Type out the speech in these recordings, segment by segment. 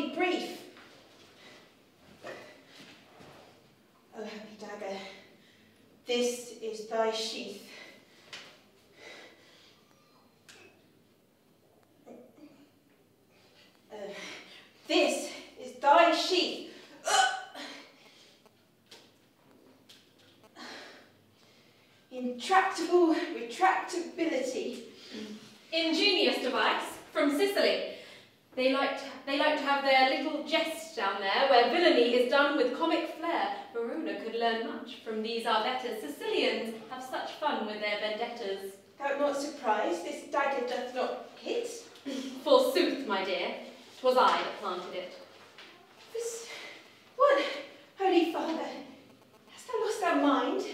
be brief. O happy dagger, this is thy sheath. Uh, this is thy sheath. Uh. Intractable retractability. Ingenious device from Sicily. They like, to, they like to have their little jests down there where villainy is done with comic flair. Verona could learn much from these our. Sicilians have such fun with their vendettas. Thou not surprised this dagger doth not hit? Forsooth, my dear, 'twas I that planted it. This, what, holy father, hast thou lost thy mind?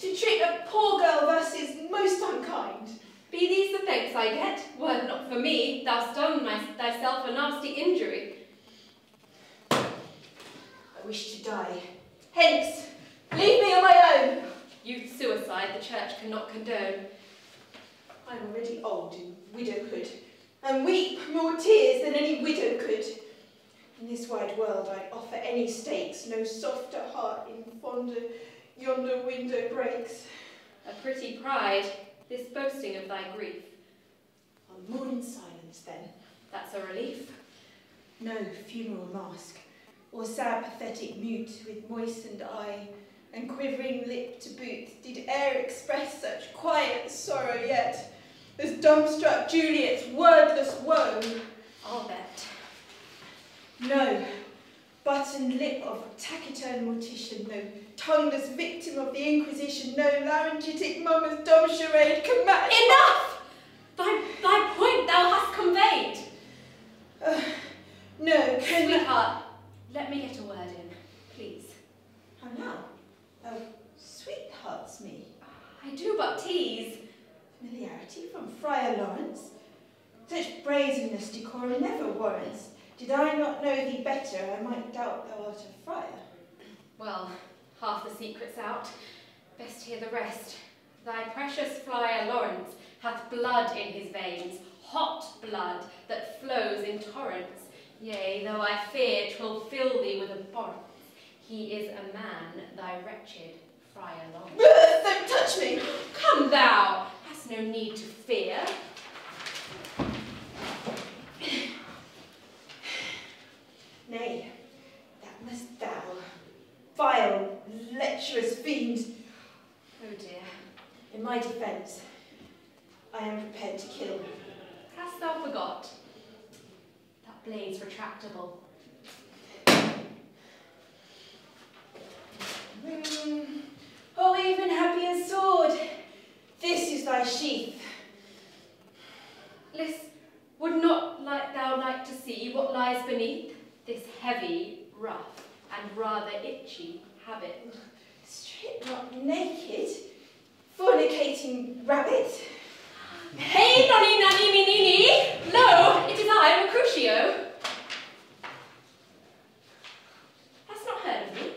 To treat a poor girl thus is most unkind. Be these the thanks I get? Were not for me, thou'st done my, thyself a nasty injury. I wish to die. Hence, leave me on my own. Youth suicide the church cannot condone. I am already old in widowhood, and weep more tears than any widow could. In this wide world I'd offer any stakes, no softer heart in fonder yonder window breaks. A pretty pride, this boasting of thy grief. I'll mourn in silence then. That's a relief. No funeral mask, or sad pathetic mute with moistened eye and quivering lip to boot, did e'er express such quiet sorrow yet, as dumbstruck Juliet's wordless woe. I'll bet. No, buttoned lip of taciturn mortician, no tongueless victim of the Inquisition, no laryngitic mummer's dumb charade can match. Enough! Thy, thy point thou hast conveyed. Uh, no, can Sweetheart, let me get a word in, please. How now? Oh, sweethearts me. I do but tease. Familiarity from Friar Lawrence? Such brazenness decorum never warrants. Did I not know thee better, I might doubt thou art a friar. Well, half the secret's out. Best hear the rest. Thy precious Friar Lawrence hath blood in his veins, hot blood that flows in torrents. Yea, though I fear 'twill fill thee with a abhorrence, he is a man, thy wretched Friar Lawrence. Don't touch me! Come thou, hast no need to fear. Nay, that must thou, vile, lecherous fiend. Oh dear, In my defence, I am prepared to kill. That blade's retractable. Mm. Oh, even happy sword, this is thy sheath. Liss, would not like thou like to see what lies beneath this heavy, rough, and rather itchy habit? Strip not naked, fornicating rabbit. Hey, nonny, nanny, me, nini! Lo, it is Hast not heard of me?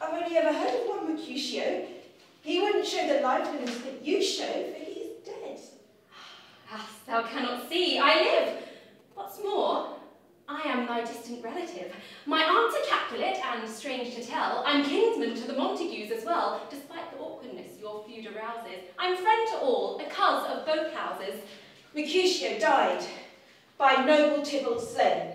I've only ever heard of one Mercutio. He wouldn't show the liveliness that you show, for he is dead. As thou cannot see, I live. What's more, I am thy distant relative. My aunt's a Capulet, and strange to tell, I'm kinsman to the Montagues as well, despite the awkwardness your feud arouses. I'm friend to all, a cuz of both houses. Mercutio died by noble Tybalt slain.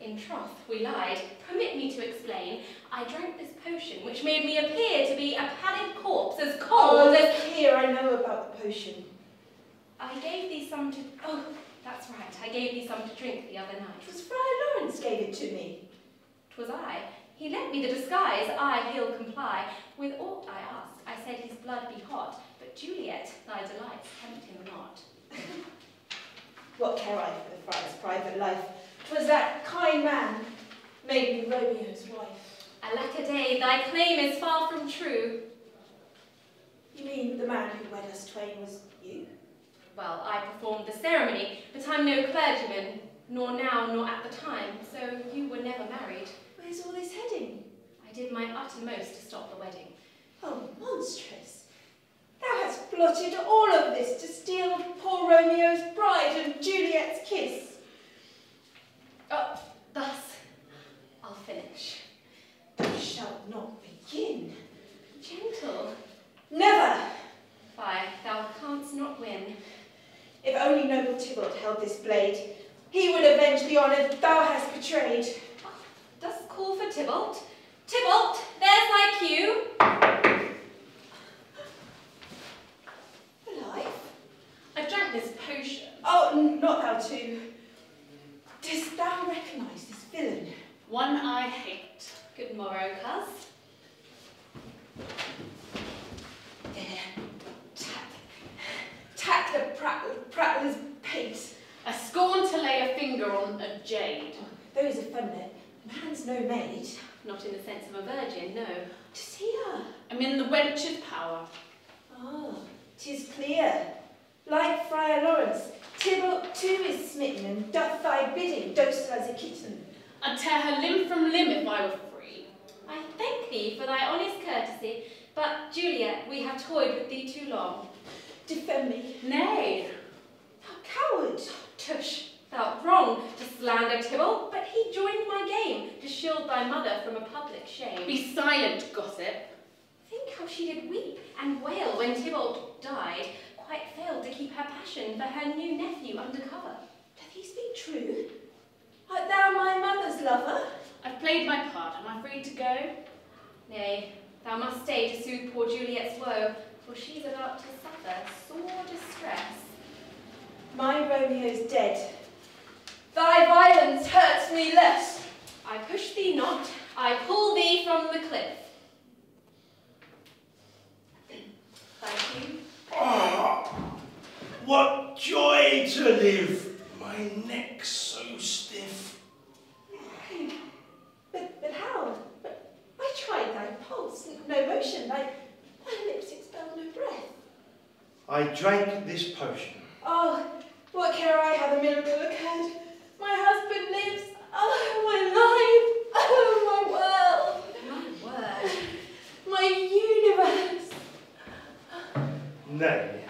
In troth, we lied. Permit me to explain. I drank this potion, which made me appear to be a pallid corpse, as cold Oh, as... here, I know about the potion. I gave thee some to... Oh, that's right, I gave thee some to drink the other night. It was Friar Lawrence gave it to me. 'Twas I. He lent me the disguise, I, he'll comply. With aught I asked, I said his blood be hot, but Juliet, thy delights, tempt him not. What care I for the friar's private life? 'Twas that kind man made me Romeo's wife. Alack a day, thy claim is far from true. You mean the man who wed us twain was you? Well, I performed the ceremony, but I'm no clergyman, nor now nor at the time, so you were never married. Where's all this heading? I did my uttermost to stop the wedding. Oh, monstrous! Thou hast blotted all of this to steal poor Romeo's bride and Juliet's kiss. Oh, thus, I'll finish. Thou shalt not begin. Gentle. Never! only noble Tybalt held this blade. He would avenge the honour thou hast betrayed. Dost call for Tybalt? Tybalt, there's thy cue. Alive? I drank this potion. Oh, not thou too. Dost thou recognise this villain? One I hate. Good morrow, cuz. There. Tack. Tack the prattler, prattler's pace. I scorn to lay a finger on a jade. Those are fun net. Man's no maid. Not in the sense of a virgin, no. To see her. I'm in the wench's power. Ah, tis clear. Like Friar Lawrence, Tybalt too is smitten and doth thy bidding, docile as a kitten. I'd tear her limb from limb if I were free. I thank thee for thy honest courtesy, but, Juliet, we have toyed with thee too long. Defend me. Nay, Thou coward. tush, thou'rt wrong to slander Tybalt, but he joined my game to shield thy mother from a public shame. Be silent, gossip. Think how she did weep and wail when Tybalt died, quite failed to keep her passion for her new nephew under cover. Doth he speak true? Art thou my mother's lover? I've played my part. Am I free to go? Nay, thou must stay to soothe poor Juliet's woe, for she's about to suffer sore distress. My Romeo's dead. Thy violence hurts me less. I push thee not, I pull thee from the cliff. Thank you. Ah, what joy to live! My neck so stiff. But, but how? But I tried thy pulse, no motion, thy, thy lips expel no breath. I drank this potion. Oh, what care I how the miracle occurred? My husband lives. Oh, my life. Oh, My word. my world. My universe. Nay,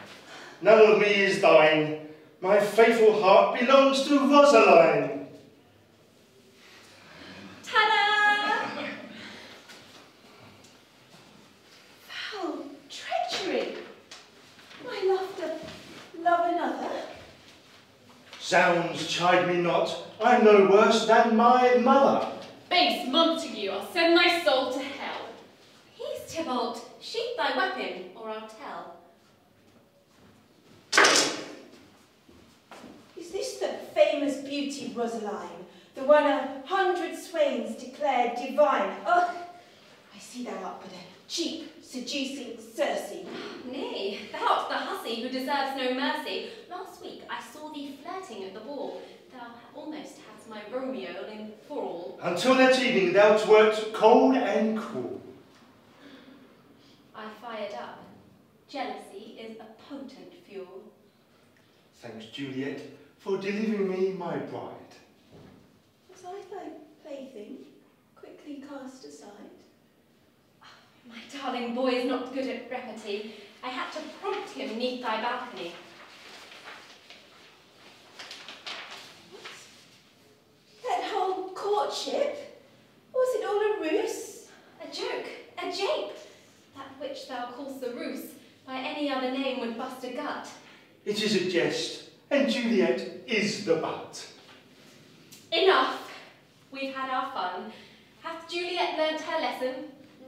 none of me is thine. My faithful heart belongs to Rosaline. Ta-da! Foul treachery. My laughter love another. Zounds, chide me not. I'm no worse than my mother. Base Montague, I'll send thy soul to hell. He's Tybalt. Sheath thy weapon, or I'll tell. Is this the famous beauty Rosaline, the one a hundred swains declared divine? Ugh, I see thou art but a cheap, seducing Circe. Nay, thou'rt the hussy who deserves no mercy. Last week I saw thee flirting at the ball. Thou almost hadst my Romeo in thrall. Until that evening thou wert cold and cruel. I fired up. Jealousy is a potent fuel. Thanks, Juliet, for delivering me my bride. Was I thy plaything, quickly cast aside? Ah, my darling boy is not good at repartee. I had to prompt him neath thy balcony. What? That whole courtship? Was it all a ruse? A joke, a jape. That which thou call'st the ruse, by any other name would bust a gut. It is a jest, and Juliet is the butt. Enough. We've had our fun. Hath Juliet learnt her lesson?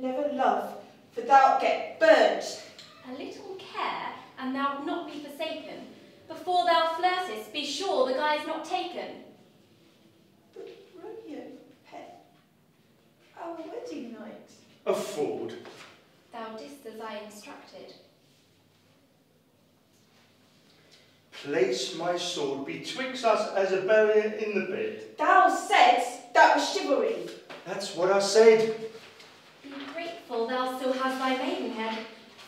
Never love, for thou'lt get burnt. A little care, and thou'lt not be forsaken. Before thou flirtest, be sure the guy's not taken. But Romeo, pet, our wedding night. A fraud. Thou didst as I instructed. Place my sword betwixt us as a barrier in the bed. Thou saidst that was chivalry. That's what I said. Be grateful thou still hast thy maidenhead,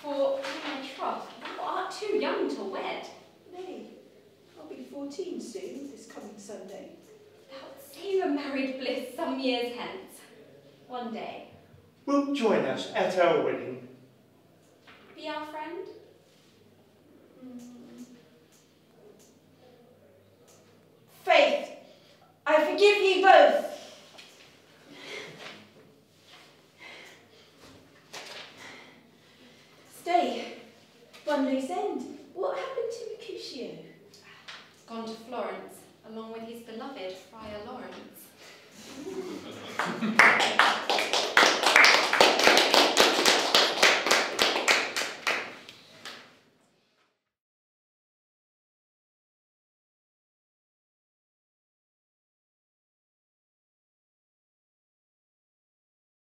for, in my troth, thou art too young to wed. Nay, I'll be fourteen soon, this coming Sunday. Thou'lt savor married bliss some years hence. One day. Wilt join us at our wedding? Be our friend? Mm. Faith, I forgive ye both. Stay, one loose end. What happened to Mercutio? gone to Florence, along with his beloved Friar Lawrence.